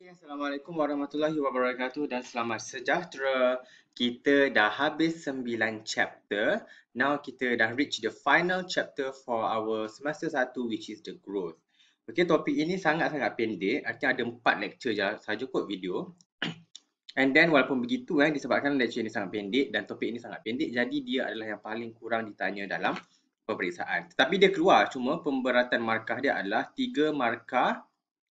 Okay, Assalamualaikum warahmatullahi wabarakatuh dan selamat sejahtera. Kita dah habis 9 chapter. Now kita dah reach the final chapter for our semester 1 which is the growth. Okay, topik ini sangat-sangat pendek. Artinya ada 4 lecture saja kot video. And then walaupun begitu eh, disebabkan lecture ini sangat pendek dan topik ini sangat pendek, jadi dia adalah yang paling kurang ditanya dalam peperiksaan. Tetapi dia keluar cuma pemberatan markah dia adalah 3 markah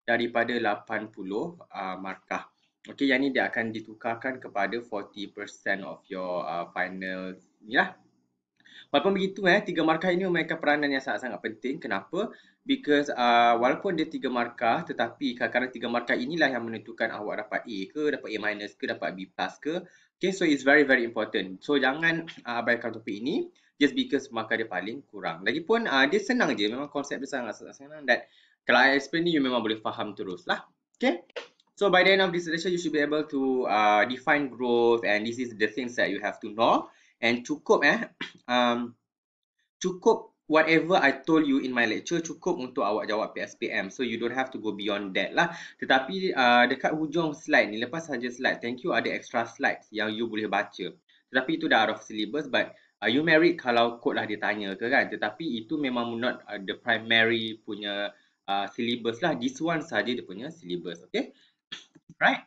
daripada 80 uh, markah. Okey, yang ni dia akan ditukarkan kepada 40% of your uh, final ni lah. Walaupun begitu eh, tiga markah ini memainkan peranan yang sangat-sangat penting. Kenapa? Because uh, walaupun dia tiga markah, tetapi kadang-kadang tiga markah inilah yang menentukan awak dapat A ke, dapat A minus ke, dapat B plus ke. Okay, so it's very very important. So jangan uh, abaikan topik ini just because markah dia paling kurang. Lagipun uh, dia senang je, memang konsep dia sangat-sangat senang that kalau I explain ni, you memang boleh faham terus lah. Okay. So by the end of this session, you should be able to uh, define growth and this is the things that you have to know. And cukup eh, um, cukup whatever I told you in my lecture, cukup untuk awak jawab PSPM. So you don't have to go beyond that lah. Tetapi uh, dekat hujung slide ni, lepas saja slide, thank you ada extra slides yang you boleh baca. Tetapi itu dah out of syllabus but uh, you merit kalau kod lah dia tanya ke kan. Tetapi itu memang not uh, the primary punya uh, syllabus lah. This one saja dia punya syllabus. Okay. Right.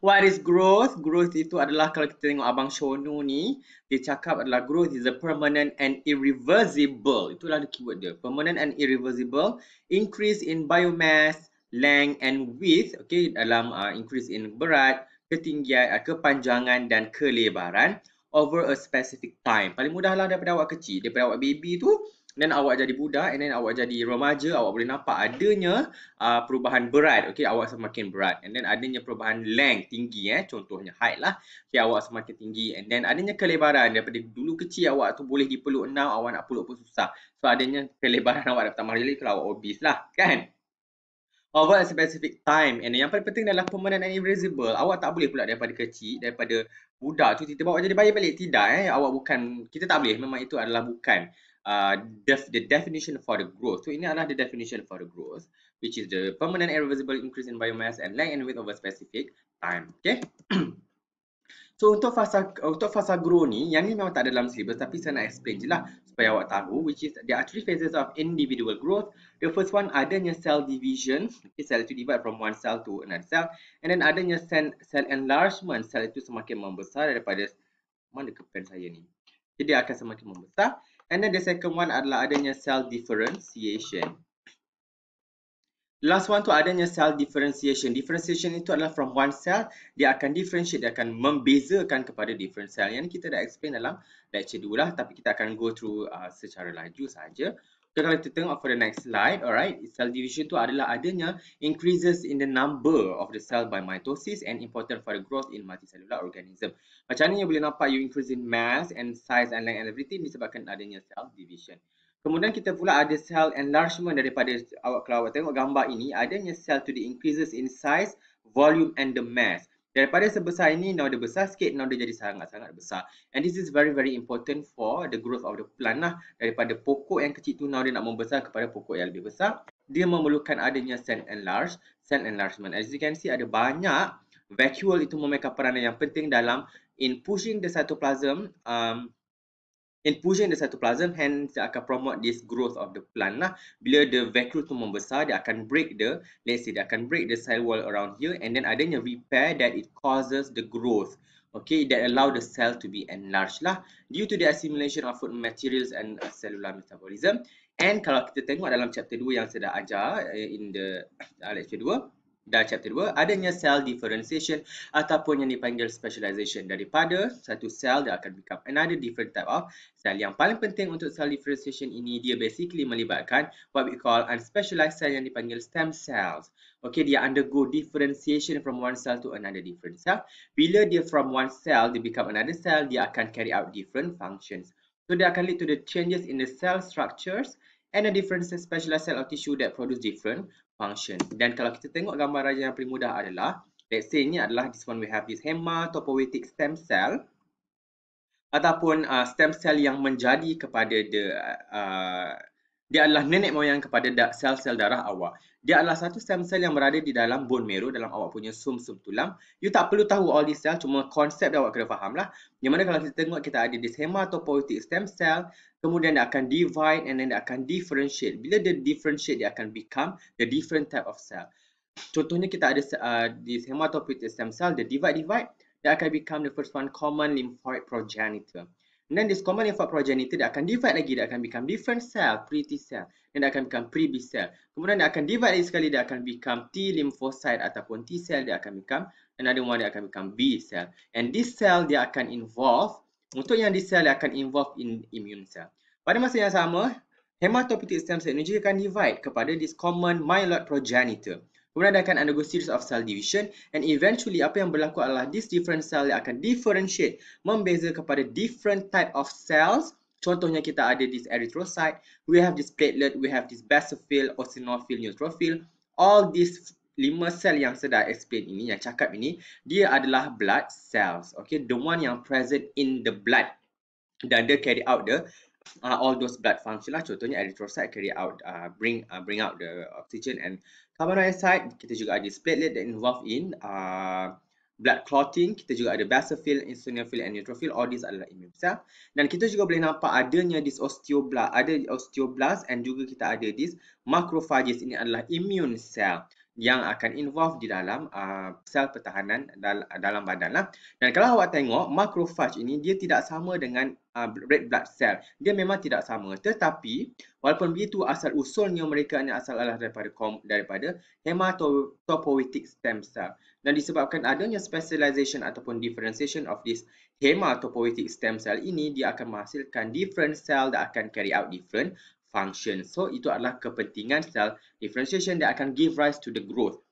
What is growth? Growth itu adalah kalau kita tengok Abang Shono ni, dia cakap adalah growth is a permanent and irreversible. Itulah the keyword dia. Permanent and irreversible. Increase in biomass, length and width. Okay, dalam uh, increase in berat, ketinggian, uh, kepanjangan dan kelebaran over a specific time. Paling mudahlah daripada awak kecil. Daripada awak baby tu, then awak jadi budak and then awak jadi remaja awak boleh nampak adanya uh, perubahan berat okey awak semakin berat and then adanya perubahan length tinggi eh? Contohnya height lah. Okey awak semakin tinggi and then adanya kelebaran. Daripada dulu kecil awak tu boleh dipeluk enam awak nak peluk pun susah. So adanya kelebaran awak dapat tambah lagi kalau awak obese lah kan? Over a specific time. And yang paling penting adalah permanent and irreversible awak tak boleh pula daripada kecil daripada budak tu tiba-tiba awak jadi bayi balik. Tidak eh? Awak bukan kita tak boleh. Memang itu adalah bukan uh, def the definition for the growth. So ini adalah the definition for the growth, which is the permanent irreversible increase in biomass and length and width over specific time. Okay. so untuk fasa untuk fasa grow ni, yang ni memang tak ada dalam syllabus tapi saya nak explain je lah supaya awak tahu, which is there are three phases of individual growth. The first one adanya cell division, okay, cell itu divide from one cell to another cell, and then adanya cell, cell enlargement, cell itu semakin membesar daripada mana ke pen saya ni. Jadi akan semakin membesar. And then the second one adalah adanya cell differentiation. Last one tu adanya cell differentiation. Differentiation itu adalah from one cell, dia akan differentiate, dia akan membezakan kepada different cell. Yang ni kita dah explain dalam lecture 2 lah, tapi kita akan go through uh, secara laju saja. Okay, kalau kita tengok for the next slide, alright, cell division tu adalah adanya increases in the number of the cell by mitosis and important for the growth in multicellular organism. Macam ni yang boleh nampak you increase in mass and size and length and everything disebabkan adanya cell division. Kemudian kita pula ada cell enlargement daripada awak kalau awak tengok gambar ini, adanya cell to the increases in size, volume and the mass. Daripada sebesar ini, now dia besar sikit, now dia jadi sangat-sangat besar. And this is very very important for the growth of the plant lah. Daripada pokok yang kecil tu, now dia nak membesar kepada pokok yang lebih besar. Dia memerlukan adanya cell enlarge, cell enlargement. As you can see, ada banyak vacuole itu memainkan peranan yang penting dalam in pushing the cytoplasm um, in pushing the cytoplasm hence akan promote this growth of the plant lah. Bila the vacuole tu membesar dia akan break the let's say dia akan break the cell wall around here and then adanya repair that it causes the growth okay? That allow the cell to be enlarged lah. Due to the assimilation of food materials and cellular metabolism. And kalau kita tengok dalam chapter 2 yang saya dah ajar uh, in the uh, lecture 2 dan chapter 2 adanya cell differentiation ataupun yang dipanggil specialization. Daripada satu cell dia akan become another different type of cell yang paling penting untuk cell differentiation ini dia basically melibatkan what we call unspecialized cell yang dipanggil stem cells. Okay dia undergo differentiation from one cell to another different cell. Bila dia from one cell dia become another cell dia akan carry out different functions. So dia akan lead to the changes in the cell structures and a different specialized cell or tissue that produce different function. Dan kalau kita tengok gambar raja yang paling mudah adalah, let's say ini adalah this one we have this hematopoietic stem cell ataupun uh, stem cell yang menjadi kepada the uh, Dia adalah nenek moyang kepada sel-sel darah awak. Dia adalah satu stem cell yang berada di dalam bone marrow, dalam awak punya sum-sum tulang. You tak perlu tahu all this cell, cuma konsep dia awak kena faham lah. Yang mana kalau kita tengok kita ada this hematopoietic stem cell, kemudian dia akan divide and then dia akan differentiate. Bila dia differentiate, dia akan become the different type of cell. Contohnya kita ada uh, this hematopoietic stem cell, dia divide-divide, dia akan become the first one common lymphoid progenitor. Then this common lymphoid progenitor dia akan divide lagi, dia akan become different cell, pre-T cell. Dan dia akan become pre-B cell. Kemudian dia akan divide lagi sekali, dia akan become T lymphocyte ataupun T cell, dia akan become another one, dia akan become B cell. And this cell dia akan involve, untuk yang this cell dia akan involve in immune cell. Pada masa yang sama, hematopoietic stem cell ini juga akan divide kepada this common myeloid progenitor. Kemudian dia akan undergo series of cell division and eventually apa yang berlaku adalah this different cell yang akan differentiate membeza kepada different type of cells. Contohnya kita ada this erythrocyte, we have this platelet, we have this basophil, eosinophil, neutrophil. All these lima sel yang saya dah explain ini, yang cakap ini, dia adalah blood cells. Okay, the one yang present in the blood. Dan dia carry out the uh, all those blood function lah. Contohnya erythrocyte carry out, uh, bring uh, bring out the oxygen and Carbon dioxide, kita juga ada platelet that involved in uh, blood clotting. Kita juga ada basophil, eosinophil and neutrophil. All these adalah immune cell. Dan kita juga boleh nampak adanya this osteoblast. Ada osteoblast and juga kita ada this macrophages. Ini adalah immune cell yang akan involve di dalam uh, sel pertahanan dal dalam badan lah. Dan kalau awak tengok macrophage ini dia tidak sama dengan uh, red blood cell. Dia memang tidak sama. Tetapi walaupun begitu asal usulnya mereka ini asal adalah daripada daripada hematopoietic stem cell. Dan disebabkan adanya specialization ataupun differentiation of this hematopoietic stem cell ini dia akan menghasilkan different cell that akan carry out different function. So itu adalah kepentingan cell differentiation that akan give rise to the growth.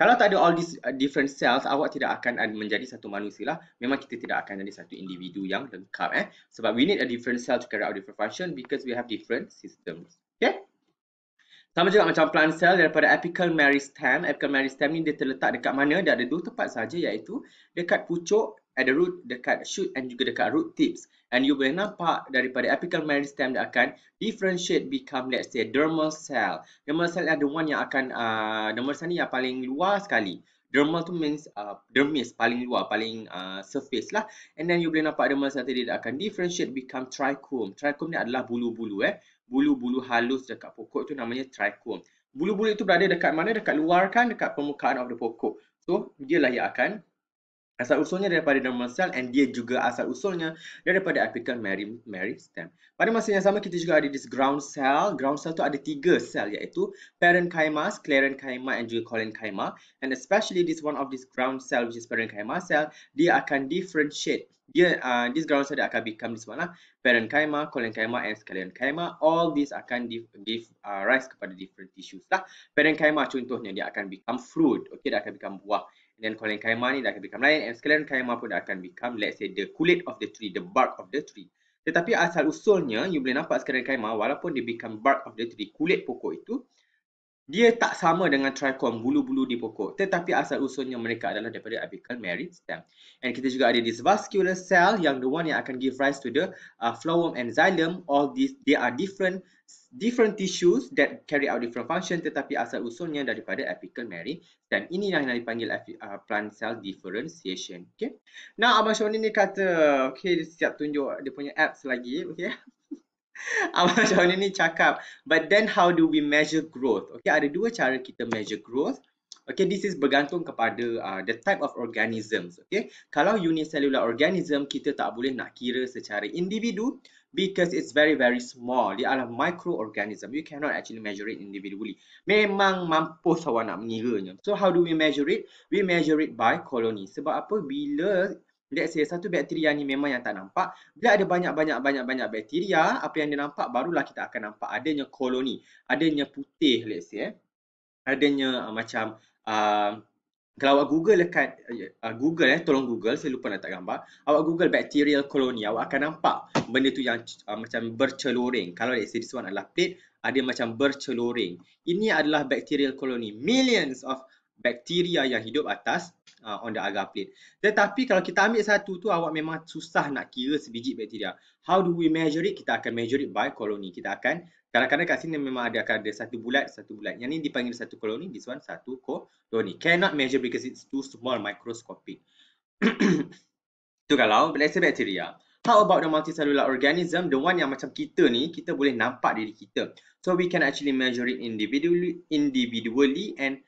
Kalau tak ada all these uh, different cells, awak tidak akan menjadi satu manusia lah. Memang kita tidak akan jadi satu individu yang lengkap. Eh? Sebab we need a different cell to carry out different function because we have different systems. Okay? Sama juga macam plant cell daripada apical meristem. Apical meristem ni dia terletak dekat mana? Dia ada dua tempat saja iaitu dekat pucuk at the root dekat shoot and juga dekat root tips and you boleh nampak daripada apical meristem dia akan differentiate become let's say dermal cell. Dermal cell ada one yang akan uh, dermal cell ni yang paling luar sekali. Dermal tu means uh, dermis paling luar paling uh, surface lah. And then you boleh nampak dermal cell tadi dia akan differentiate become trichome. Trichome ni adalah bulu-bulu eh. Bulu-bulu halus dekat pokok tu namanya trichome. Bulu-bulu itu berada dekat mana? Dekat luar kan? Dekat permukaan of the pokok. So dia lah yang akan Asal usulnya daripada dermal cell and dia juga asal usulnya daripada apical meristem. Pada masa yang sama kita juga ada this ground cell. Ground cell tu ada tiga sel iaitu parenchyma, sclerenchyma and juga collenchyma. And especially this one of this ground cell which is parenchyma cell, dia akan differentiate. Dia uh, this ground cell dia akan become this one lah. Parenchyma, collenchyma and sclerenchyma. All these akan give, give uh, rise kepada different tissues lah. Parenchyma contohnya dia akan become fruit. Okay, dia akan become buah dan collenchyma ni dah akan become lain and sclerenchyma pun dah akan become let's say the kulit of the tree, the bark of the tree. Tetapi asal usulnya, you boleh nampak sclerenchyma walaupun dia become bark of the tree, kulit pokok itu, dia tak sama dengan trichome, bulu-bulu di pokok. Tetapi asal usulnya mereka adalah daripada apical meristem. And kita juga ada this vascular cell yang the one yang akan give rise to the uh, phloem and xylem. All these, they are different different tissues that carry out different function tetapi asal usulnya daripada apical meristem. Inilah yang dipanggil uh, plant cell differentiation. Okay. Now Abang Syawani ni kata, okay dia siap tunjuk dia punya apps lagi. Okay. Abang Syawani ni cakap, but then how do we measure growth? Okay, ada dua cara kita measure growth. Okay, this is bergantung kepada uh, the type of organisms. Okay, kalau unicellular organism, kita tak boleh nak kira secara individu because it's very very small. Dia adalah microorganism. You cannot actually measure it individually. Memang mampus awak nak mengiranya. So how do we measure it? We measure it by colony. Sebab apa? Bila let's say satu bakteria ni memang yang tak nampak, bila ada banyak-banyak banyak-banyak bakteria, apa yang dia nampak barulah kita akan nampak adanya koloni, adanya putih let's say. Eh. Adanya uh, macam uh, kalau awak Google dekat uh, Google eh tolong Google saya lupa nak letak gambar awak Google bacterial colony awak akan nampak benda tu yang uh, macam berceloring kalau let's say this one adalah plate ada macam berceloring ini adalah bacterial colony millions of bacteria yang hidup atas uh, on the agar plate tetapi kalau kita ambil satu tu awak memang susah nak kira sebiji bakteria how do we measure it kita akan measure it by colony kita akan Kadang-kadang kat sini memang ada akan ada satu bulat, satu bulat. Yang ni dipanggil satu koloni, this one satu koloni. Cannot measure because it's too small, microscopic. Itu kalau, let's say bacteria. How about the multicellular organism? The one yang macam kita ni, kita boleh nampak diri kita. So we can actually measure it individually, individually and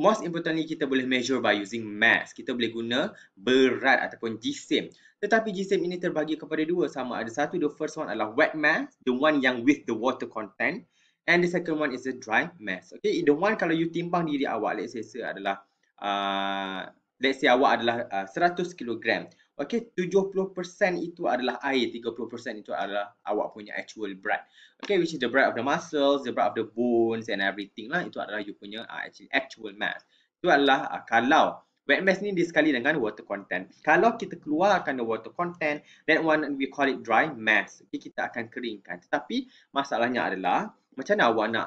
most importantly kita boleh measure by using mass. Kita boleh guna berat ataupun jisim. Tetapi jisim ini terbagi kepada dua sama ada satu the first one adalah wet mass, the one yang with the water content and the second one is the dry mass. Okay, the one kalau you timbang diri awak let's say adalah uh, let's say awak adalah uh, 100 kg. Okay, 70% itu adalah air, 30% itu adalah awak punya actual bread. Okay, which is the bread of the muscles, the bread of the bones and everything lah. Itu adalah you punya uh, actually actual mass. Itu adalah uh, kalau Wet mass ni disekali dengan water content. Kalau kita keluarkan the water content, that one we call it dry mass. Okay, kita akan keringkan. Tetapi masalahnya adalah macam mana awak nak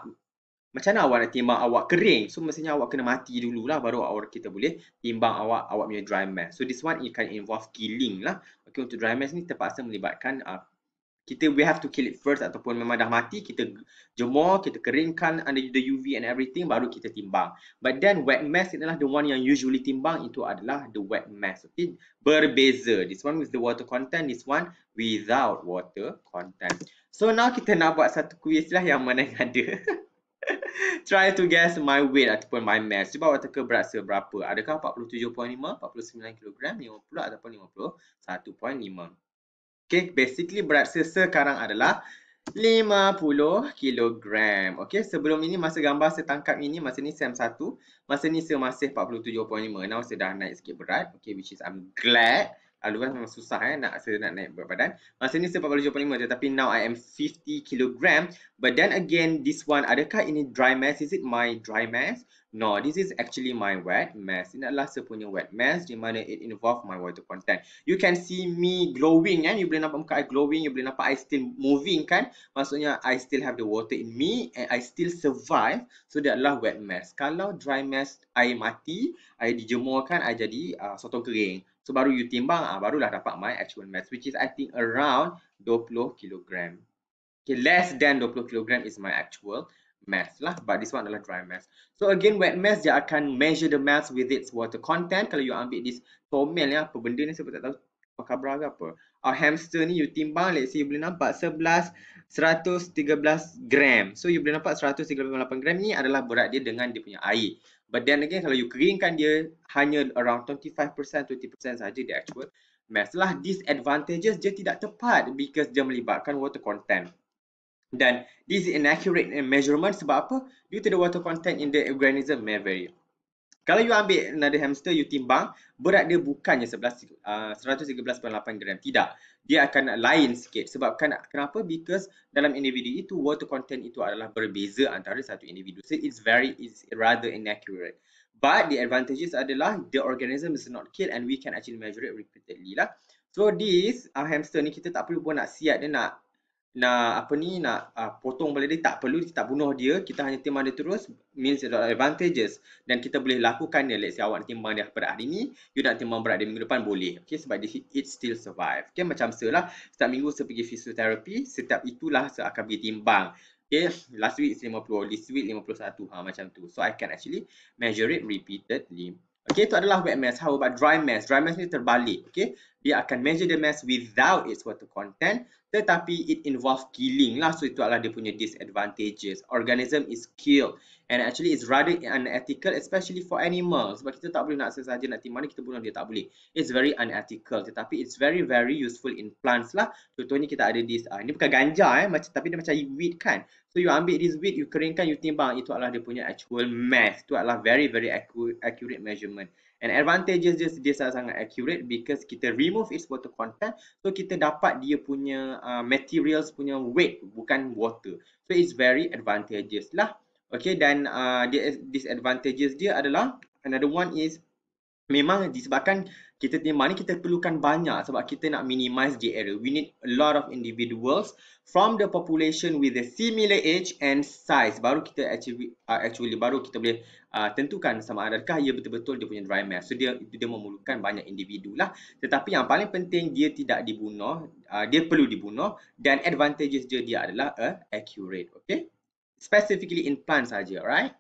macam mana awak nak timbang awak kering? So mestinya awak kena mati dululah baru awak kita boleh timbang awak awak punya dry mass. So this one it can involve killing lah. Okay untuk dry mass ni terpaksa melibatkan uh, kita we have to kill it first ataupun memang dah mati kita jemur kita keringkan under the UV and everything baru kita timbang but then wet mass adalah the one yang usually timbang itu adalah the wet mass okay berbeza this one with the water content this one without water content so now kita nak buat satu quiz lah yang mana yang ada try to guess my weight ataupun my mass cuba awak teka berat seberapa adakah 47.5 49 kg 50 ataupun 51.5 Okay, basically berat saya sekarang adalah 50 kg. Okay, sebelum ini masa gambar saya tangkap ini, masa ni SEM 1. Masa ni saya masih 47.5. Now saya dah naik sikit berat. Okay, which is I'm glad. Lalu kan memang susah eh nak saya nak naik berat badan. Masa ni saya 47.5 tetapi now I am 50 kg. But then again, this one, adakah ini dry mass? Is it my dry mass? No, this is actually my wet mass. Ini adalah saya punya wet mass di mana it involve my water content. You can see me glowing kan. You boleh nampak muka I glowing. You boleh nampak I still moving kan. Maksudnya I still have the water in me and I still survive. So dia adalah wet mass. Kalau dry mass, air mati, air dijemurkan, air jadi uh, sotong kering. So baru you timbang, uh, barulah dapat my actual mass. Which is I think around 20 kg. Okay, less than 20 kg is my actual mass lah but this one adalah dry mass so again wet mass dia akan measure the mass with its water content. Kalau you ambil this tomel ya apa benda ni saya tak tahu apa khabar ke apa. Our hamster ni you timbang let's say you boleh nampak 11 113 gram. So you boleh nampak 138 gram ni adalah berat dia dengan dia punya air. But then again kalau you keringkan dia hanya around 25% 20% saja the actual mass lah. Disadvantages dia tidak tepat because dia melibatkan water content dan this is inaccurate measurement sebab apa? Due to the water content in the organism may vary. Kalau you ambil another hamster, you timbang, berat dia bukannya 11, uh, 113.8 gram. Tidak. Dia akan lain sikit. Sebab kenapa? Because dalam individu itu, water content itu adalah berbeza antara satu individu. So it's very, it's rather inaccurate. But the advantages adalah the organism is not killed and we can actually measure it repeatedly lah. So this uh, hamster ni kita tak perlu pun nak siap dia nak nak apa ni nak uh, potong balik dia tak perlu kita tak bunuh dia kita hanya timbang dia terus means advantages dan kita boleh lakukan dia let's say awak nak timbang dia pada hari ni you nak timbang berat dia minggu depan boleh okay sebab dia it still survive okay macam saya lah setiap minggu saya pergi fisioterapi setiap itulah saya akan pergi timbang okay last week 50 this week 51 ha, macam tu so I can actually measure it repeatedly Okay, itu adalah wet mass. How about dry mass? Dry mass ni terbalik. Okay, dia akan measure the mass without its water content tetapi it involve killing lah. So itu adalah dia punya disadvantages. Organism is killed. And actually it's rather unethical especially for animals. Sebab kita tak boleh nak sesaja nak timbang kita bunuh dia. Tak boleh. It's very unethical. Tetapi it's very very useful in plants lah. Contohnya kita ada this uh, ini bukan ganja eh macam tapi dia macam weed kan. So you ambil this weed you keringkan you timbang. Itu adalah dia punya actual mass. Itu adalah very very accurate measurement And advantages dia, dia sangat accurate because kita remove its water content. So kita dapat dia punya uh, materials punya weight bukan water. So it's very advantageous lah. Okay dan uh, disadvantages dia adalah another one is memang disebabkan kita timbang ni kita perlukan banyak sebab kita nak minimize the error. We need a lot of individuals from the population with a similar age and size. Baru kita actually, uh, actually baru kita boleh uh, tentukan sama adakah ia betul-betul dia punya dry mass. So dia dia memerlukan banyak individu lah. Tetapi yang paling penting dia tidak dibunuh, uh, dia perlu dibunuh dan advantages dia dia adalah uh, accurate. Okay? Specifically in plants saja, right?